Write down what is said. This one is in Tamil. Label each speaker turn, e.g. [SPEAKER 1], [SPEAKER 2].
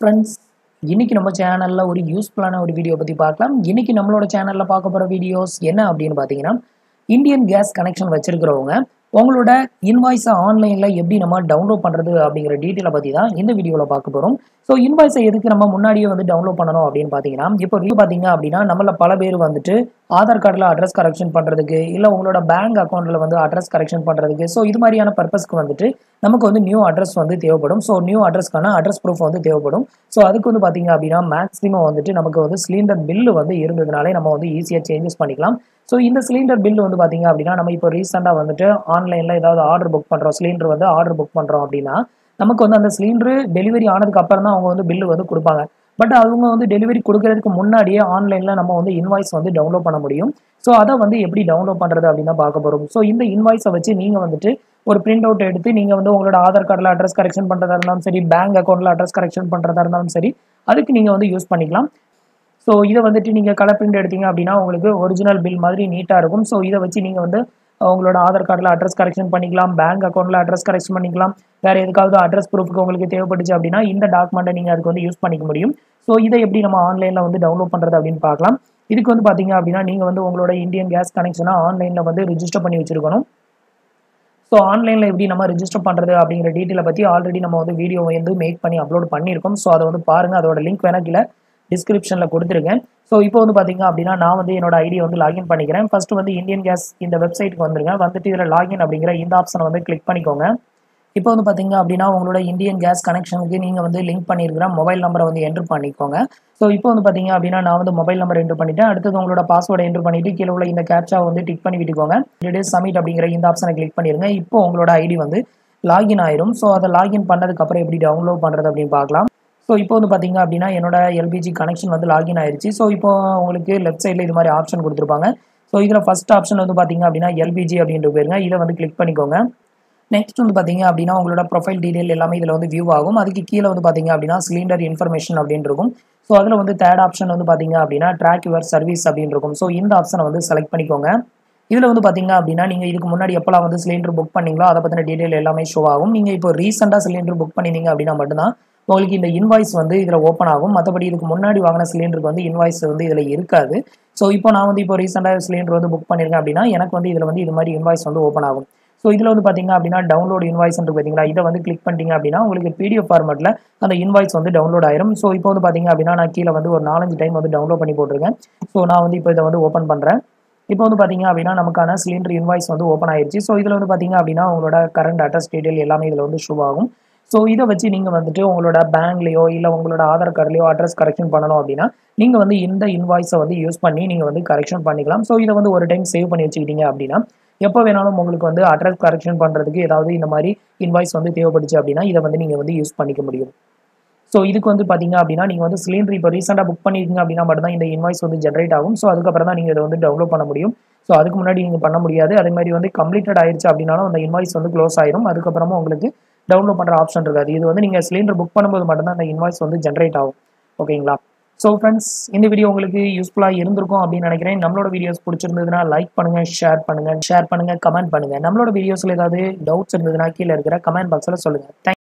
[SPEAKER 1] ஃப்ரெண்ட்ஸ் இன்னைக்கு நம்ம சேனலில் ஒரு யூஸ்ஃபுல்லான ஒரு வீடியோ பற்றி பார்க்கலாம். இன்னைக்கு நம்மளோட சேனலில் பார்க்க போகிற வீடியோஸ் என்ன அப்படின்னு பார்த்தீங்கன்னா இந்தியன் கேஸ் கனெக்ஷன் வச்சிருக்கிறவங்க உங்களோட இன்வாய்ஸை ஆன்லைனில் எப்படி நம்ம டவுன்லோட் பண்ணுறது அப்படிங்கிற டீட்டெயிலை பற்றி தான் இந்த வீடியோவில் பார்க்க போகிறோம் ஸோ இன்வாய்ஸை எதுக்கு நம்ம முன்னாடியே வந்து டவுன்லோட் பண்ணணும் அப்படின்னு பார்த்தீங்கன்னா இப்போ ரீ பார்த்தீங்க அப்படின்னா நம்மள பல பேர் வந்துட்டு ஆதார் கார்டில் அட்ரஸ் கரெக்ஷன் பண்ணுறதுக்கு இல்லை உங்களோட பேங்க் அக்கௌண்ட்டில் வந்து அட்ரஸ் கரெக்ஷன் பண்ணுறதுக்கு ஸோ இது மாதிரியான பர்பஸ்க்கு வந்துட்டு நமக்கு வந்து நியூ அட்ரஸ் வந்து தேவைப்படும். ஸோ நியூ அட்ரஸ்க்கான அட்ரஸ் ப்ரூஃப் வந்து தேவைப்படும். ஸோ அதுக்கு வந்து பார்த்தீங்க அப்படின்னா மேக்ஸிமம் வந்துட்டு நமக்கு வந்து சிலிண்டர் பில்லு வந்து இருந்ததுனாலே நம்ம வந்து ஈஸியாக சேஞ்சஸ் பண்ணிக்கலாம். ஸோ இந்த சிலிண்டர் பில் வந்து பார்த்தீங்க அப்படின்னா நம்ம இப்போ ரீசெண்டாக வந்துட்டு ஆன்லைனில் ஏதாவது ஆர்டர் புக் பண்ணுறோம் சிலிண்டர் வந்து ஆர்டர் புக் பண்ணுறோம் அப்படின்னா நமக்கு வந்து அந்த சிலிண்டர் டெலிவரி ஆனதுக்கு அப்புறம் தான் அவங்க வந்து பில்லு வந்து கொடுப்பாங்க. பட் அவங்க வந்து டெலிவரி கொடுக்கறதுக்கு முன்னாடியே ஆன்லைனில் நம்ம வந்து இன்வாய்ஸ் வந்து டவுன்லோட் பண்ண முடியும். ஸோ அதை வந்து எப்படி டவுன்லோட் பண்ணுறது அப்படின்னு தான் பார்க்க போகிறோம் ஸோ இந்த இன்வாய்ஸை வச்சு நீங்கள் வந்துட்டு ஒரு பிரிண்ட் அவுட் எடுத்து நீங்கள் வந்து உங்களோட ஆதார் கார்டில் அட்ரஸ் கரெக்ஷன் பண்ணுறதா இருந்தாலும் சரி பேங்க் அக்கௌண்ட்டில் அட்ரஸ் கரெக்ஷன் பண்ணுறதா இருந்தாலும் சரி அதுக்கு நீங்கள் வந்து யூஸ் பண்ணிக்கலாம். ஸோ இதை வந்துட்டு நீங்கள் கலர் பிரிண்ட் எடுத்தீங்க அப்படின்னா உங்களுக்கு ஒரிஜினல் பில் மாதிரி நீட்டாக இருக்கும். ஸோ இதை வச்சு நீங்கள் வந்து உங்களோட ஆதார் கார்டில் அட்ரஸ் கரெக்ஷன் பண்ணிக்கலாம் பேங்க் அக்கௌண்ட்டில் அட்ரஸ் கரெக்ஷன் பண்ணிக்கலாம். வேறு எதுக்காவது அட்ரஸ் ப்ரூஃப்க்கு உங்களுக்கு தேவைப்பட்டுச்சு அப்படின்னா இந்த டாக்குமெண்ட்டை நீங்கள் அதுக்கு வந்து யூஸ் பண்ணிக்க முடியும். ஸோ இதை எப்படி நம்ம ஆன்லைனில் வந்து டவுன்லோட் பண்ணுறது அப்படின்னு பார்க்கலாம். இதுக்கு வந்து பார்த்தீங்க அப்படின்னா நீங்கள் வந்து உங்களோட இந்தியன் கேஸ் கனெக்ஷனை ஆன்லைனில் வந்து ரிஜிஸ்டர் பண்ணி வச்சுருக்கணும். ஸோ ஆன்லைனில் எப்படி நம்ம ரிஜிஸ்டர் பண்ணுறது அப்படிங்கிற டீட்டெயிலை பற்றி ஆல்ரெடி நம்ம வந்து வீடியோ வந்து மேக் பண்ணி அப்லோட் பண்ணியிருக்கோம். ஸோ அதை வந்து பாருங்கள் அதோட லிங்க் வேணா கீழே டிஸ்கிரிப்ஷனில் கொடுத்துருக்கேன். ஸோ இப்போ வந்து பார்த்தீங்க அப்படின்னா நான் வந்து என்னோட ஐடியை வந்து லாகின் பண்ணிக்கிறேன். ஃபர்ஸ்ட் வந்து இந்தியன் கேஸ் இந்த வெப்சைட்டுக்கு வந்துருங்க. வந்துட்டு இதில் லாகின் அப்படிங்கிற இந்த ஆப்ஷனை வந்து கிளிக் பண்ணிக்கோங்க. இப்போ வந்து பார்த்தீங்க அப்படின்னா உங்களோட இந்தியன் கேஸ் கனெக்ஷனுக்கு நீங்கள் வந்து லிங்க் பண்ணியிருக்கிற மொபைல் நம்பரை வந்து என்ட்ரு பண்ணிக்கோங்க. ஸோ இப்போ வந்து பார்த்தீங்க அப்படின்னா நான் வந்து மொபைல் நம்பர் என்ட்ரு பண்ணிட்டேன். அடுத்தது உங்களோட பாஸ்வேர்டை என்ட்ரு பண்ணிட்டு கீழே உள்ள இந்த கேப்சா வந்து டிக் பண்ணி விட்டுக்கோங்க. இது சப்மிட் அப்படிங்கிற இந்த ஆப்ஷனை கிளிக் பண்ணிடுங்க இப்போ உங்களோட ஐடி வந்து லாகின் ஆயிரும். ஸோ அதை லாகின் பண்ணதுக்கப்புறம் எப்படி டவுன்லோட் பண்ணுறது அப்படின்னு பார்க்கலாம் ஸோ இப்போ வந்து பார்த்தீங்க அப்படின்னா என்னோட எல்பிஜி கனெக்ஷன் வந்து லாகின் ஆயிடுச்சு ஸோ இப்போ உங்களுக்கு லெஃப்ட் சைடில் இது மாதிரி ஆப்ஷன் கொடுத்துருப்பாங்க. ஸோ இதில் ஃபஸ்ட் ஆப்ஷன் வந்து பார்த்தீங்க அப்படின்னா எல்பிஜி அப்படின்ட்டு போயிருங்க. இதை வந்து கிளிக் பண்ணிக்கோங்க. நெக்ஸ்ட் வந்து பார்த்தீங்க அப்படின்னா உங்களோட ப்ரொஃபைல் டீடைல் எல்லாமே இதில் வந்து வியூ ஆகும். அதுக்கு கீழே வந்து பார்த்தீங்க அப்படின்னா சிலிண்டர் இன்ஃபர்மேஷன் அப்படின்னு இருக்கும். ஸோ அதில் வந்து தேர்ட் ஆப்ஷன் வந்து பார்த்தீங்க அப்படின்னா ட்ராக் யுவர் சர்வீஸ் அப்படின்னு இருக்கும். ஸோ இந்த ஆப்ஷனை வந்து செலக்ட் பண்ணிக்கோங்க. இதில் வந்து பார்த்தீங்க அப்படின்னா நீங்கள் இதுக்கு முன்னாடி எப்போலாம் வந்து சிலிண்டர் புக் பண்ணீங்களோ அதை பற்றின டீட்டெயில் எல்லாமே ஷோ ஆகும். நீங்கள் இப்போ ரீசெண்டாக சிலிண்டர் புக் பண்ணியிருந்தீங்க அப்படின்னா மட்டும்தான் உங்களுக்கு இந்த இன்வாய்ஸ் வந்து இதில் ஓப்பன் ஆகும். மற்றபடி இதுக்கு முன்னாடி வாங்கின சிலிண்டருக்கு வந்து இன்வாய்ஸ் வந்து இதில் இருக்காது. ஸோ இப்போ நான் வந்து இப்போ ரீசெண்டாக சிலிண்டர் வந்து புக் பண்ணியிருக்கேன் அப்படின்னா எனக்கு வந்து இதில் வந்து இது மாதிரி இன்வாய்ஸ் வந்து ஓப்பன் ஆகும். ஸோ இதில் வந்து பார்த்தீங்க அப்படின்னா டவுன்லோட் இன்வாய்ஸ் பார்த்தீங்களா இதை வந்து கிளிக் பண்ணிட்டீங்க அப்படின்னா உங்களுக்கு பிடிஎஃப் ஃபார்மெட்டில் அந்த இன்வாய்ஸ் வந்து டவுன்லோட் ஆயிரும். ஸோ இப்போ வந்து பார்த்தீங்க அப்படின்னா நான் கீழே வந்து ஒரு நாலஞ்சு டைம் வந்து டவுன்லோட் பண்ணி போட்டிருக்கேன். ஸோ நான் வந்து இப்போ இதை வந்து ஓப்பன் பண்ணுறேன் இப்போ வந்து பார்த்தீங்க அப்படின்னா நமக்கான சிலிண்டர் இன்வாய்ஸ் வந்து ஓப்பன் ஆயிடுச்சு ஸோ இதில் வந்து பார்த்தீங்க அப்படின்னா உங்களோட கரண்ட் அட்ரஸ் டீட்டெயில் எல்லாமே இதில் வந்து ஷூ ஆகும். ஸோ இதை வச்சு நீங்கள் வந்துட்டு உங்களோட பேங்க்லேயோ இல்லை உங்களோட ஆதார் கார்டுலையோ அட்ரஸ் கரெக்ஷன் பண்ணணும் அப்படின்னா நீங்கள் வந்து இந்த இன்வாய்ஸை வந்து யூஸ் பண்ணி நீங்கள் வந்து கரெக்ஷன் பண்ணிக்கலாம். ஸோ இதை வந்து ஒரு டைம் சேவ் பண்ணி வச்சுக்கிட்டீங்க அப்படின்னா எப்போ வேணாலும் உங்களுக்கு வந்து அட்ரஸ் கரெக்ஷன் பண்ணுறதுக்கு ஏதாவது இந்த மாதிரி இன்வாய்ஸ் வந்து தேவைப்படுச்சு அப்படின்னா இதை வந்து நீங்கள் வந்து யூஸ் பண்ணிக்க முடியும். ஸோ இதுக்கு வந்து பார்த்தீங்க அப்படின்னா நீங்கள் வந்து சிலிண்டர் இப்போ ரீசெண்டாக புக் பண்ணியிருக்கீங்க அப்படின்னா மட்டும்தான் இந்த இன்வாய்ஸ் வந்து ஜென்ரேட் ஆகும். ஸோ அதுக்கப்புறம் தான் நீங்கள் இதை வந்து டவுன்லோட் பண்ண முடியும். ஸோ அதுக்கு முன்னாடி நீங்கள் பண்ண முடியாது. அதே மாதிரி வந்து கம்ப்ளீட்டட் ஆயிடுச்சு அப்படின்னாலும் அந்த இன்வாய்ஸ் வந்து க்ளோஸ் ஆயிரும். அதுக்கப்புறமா உங்களுக்கு டவுன்லோட் பண்ணுற ஆப்ஷன் இருக்காது. இது வந்து நீங்கள் சிலிண்டர் புக் பண்ணும்போது மட்டும்தான் அந்த இன்வாய்ஸ் வந்து ஜென்ரேட் ஆகும். ஓகேங்களா ஸோ ஃப்ரெண்ட்ஸ் இந்த வீடியோ உங்களுக்கு யூஸ்ஃபுல்லாக இருந்திருக்கும் அப்படின்னு நினைக்கிறேன். நம்மளோட வீடியோஸ் பிடிச்சிருந்ததுன்னா லைக் பண்ணுங்கள் ஷேர் பண்ணுங்கள் ஷேர் பண்ணுங்கள் கமெண்ட் பண்ணுங்கள் நம்மளோட வீடியோஸில் ஏதாவது டவுட்ஸ் இருந்ததுன்னா கீழே இருக்கிற கமெண்ட் பாக்ஸில் சொல்லுங்கள் தேங்க்